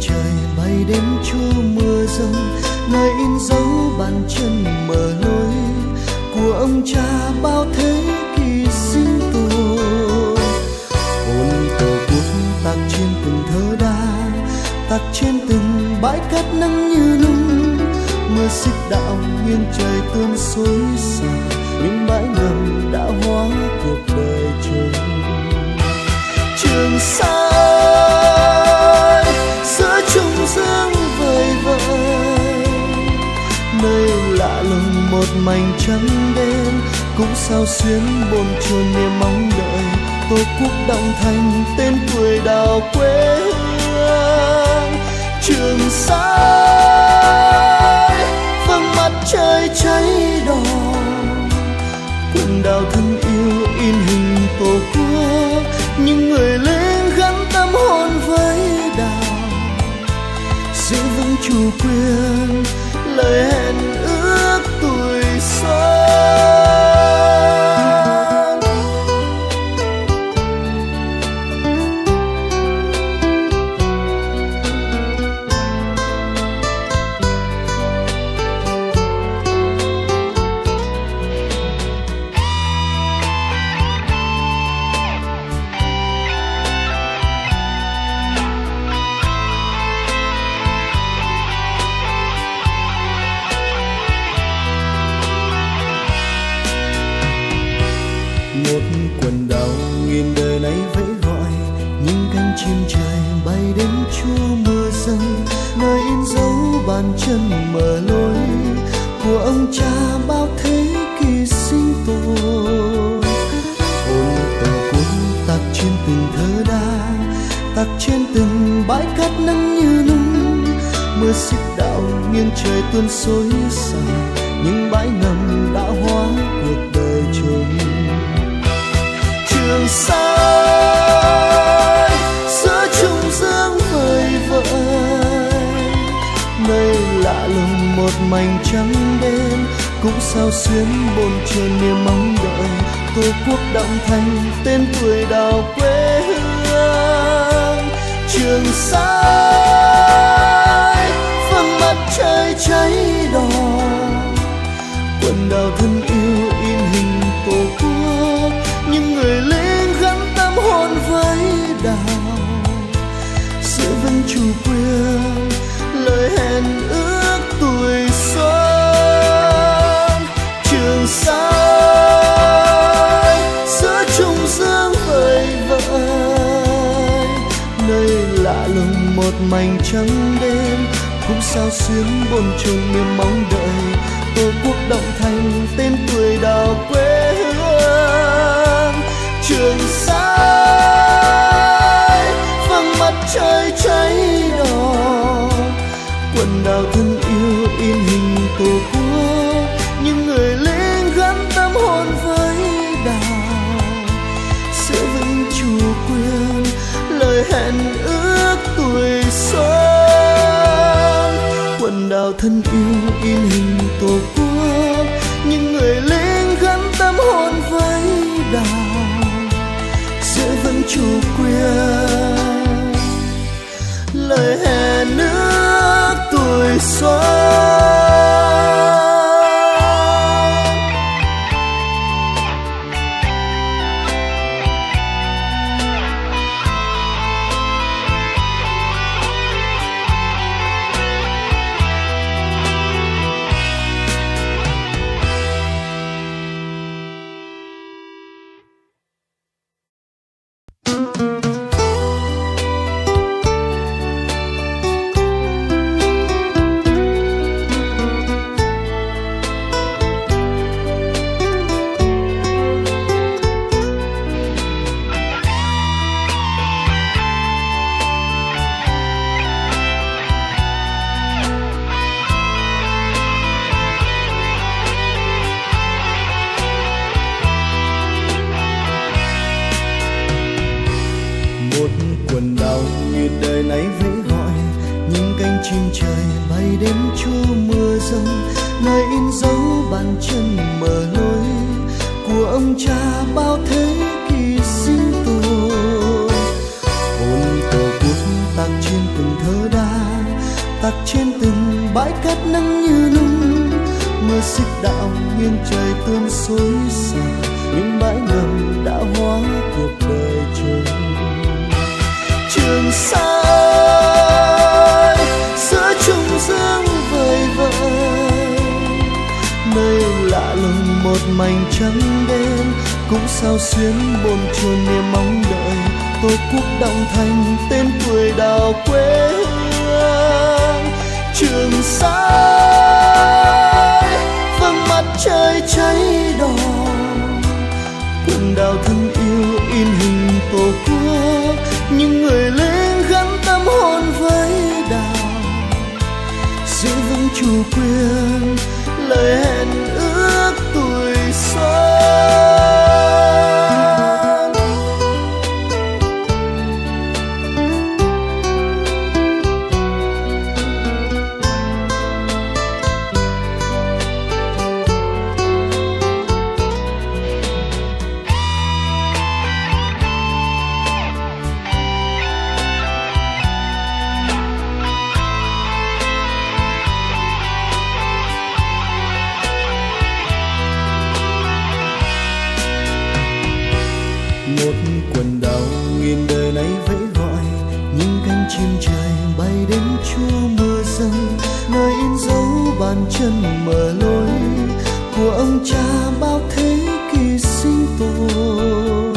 trời bay đến chúa mưa rông, nơi in dấu bàn chân mở lối của ông cha bao thế kỷ sinh tồn. Ôn tổ quốc tạc trên từng thớ đá tạc trên từng bãi cát nắng như nung mưa xích đạo nguyên trời tuôn xối xả những bãi ngầm đã hóa cuộc đời trường trường sa mảnh trắng đen cũng sao xuyến bồn chồn niềm mong đợi. Tổ quốc động thành tên tuổi đào quê hương, trường sa. Vầng mặt trời cháy đỏ quần đảo thân yêu in hình tổ quốc. Những người lính gắn tâm hồn với đảo giữ vững chủ quyền, lời hẹn quần đảo nghìn đời nay vẫy gọi, những cánh chim trời bay đến chúa mưa rơi. Nơi in dấu bàn chân mở lối của ông cha bao thế kỷ sinh tồn. Hồn tổ quốc tạc trên từng thớ đá tạc trên từng bãi cát nắng như nung mưa xích đạo nghiêng trời tuôn xối xả, những bãi ngầm đã hóa mảnh trắng đêm cũng sao xuyến bồn chồn niềm mong đợi. Tổ quốc động thành, tên tuổi đào quê hương. Trường sa vầng mặt trời cháy đỏ. Quần đảo thân yêu in hình tổ quốc, những người lính gắn tâm hồn với đảo. Giữ vững chủ quyền, lời hẹn cũng sao xuyến bồn chồn niềm mong đợi. Tổ quốc động thành, tên tuổi đào quê hương. Trường sa vầng mặt trời cháy đỏ. Quần đảo thân yêu in hình tổ quốc tuổi đánh dấu bàn chân mở lối của ông cha bao thế kỷ sinh tồn. Hồn tổ quốc tạc trên từng thớ đá tạc trên từng bãi cát nắng như nung mưa xích đạo nghiêng trời tuôn xối xả những bãi ngầm trắng đen cũng sao xuyến bồn chồn niềm mong đợi. Tổ quốc động thành tên tuổi đào quê hương. Trường sa, vương mặt trời cháy đỏ. Quần đào thương chúa mưa rừng nơi in dấu bàn chân mở lối, của ông cha bao thế kỷ sinh tồn.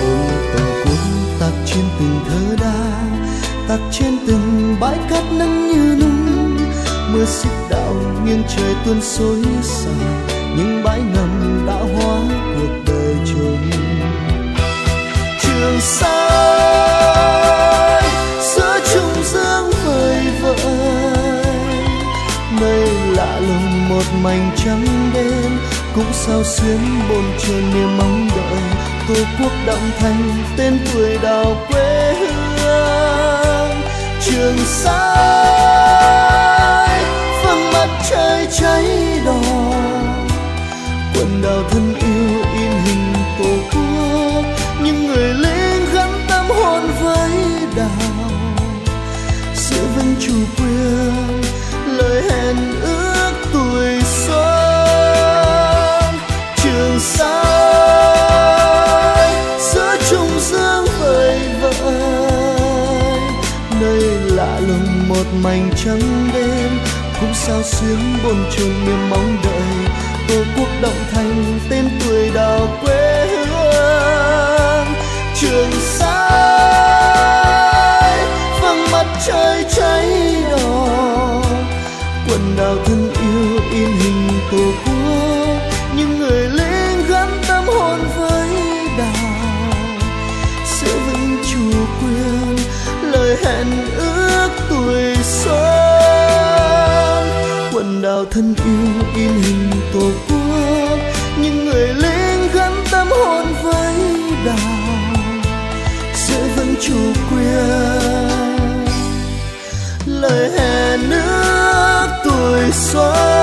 Ôm tổ quốc tạc trên từng thơ đa, tạc trên từng bãi cát nắng như nung mưa xích đạo nghiêng trời tuôn xối xả những bãi ngầm đã hóa cuộc đời chúng. Trường sa mảnh trắng đen cũng sao xuyến bồn chồn niềm mong đợi. Tổ quốc đọng thành tên tuổi đào quê hương. Trường sa vầng mặt trời cháy đỏ. Quần đảo thân mảnh trắng đêm cũng sao xuyến bồn chồn niềm mong đợi. Tổ quốc động thành tên tuổi đào quê hương. Trường sa vầng mặt trời cháy đỏ. Quần đảo thân yêu in hình tổ quốc, những người lính gắn tâm hồn với đảo. Giữ vững chủ quyền, lời hẹn thân yêu in hình tổ quốc, những người lính gắn tâm hồn với đảo giữ vững chủ quyền. Lời hè nước tuổi xuân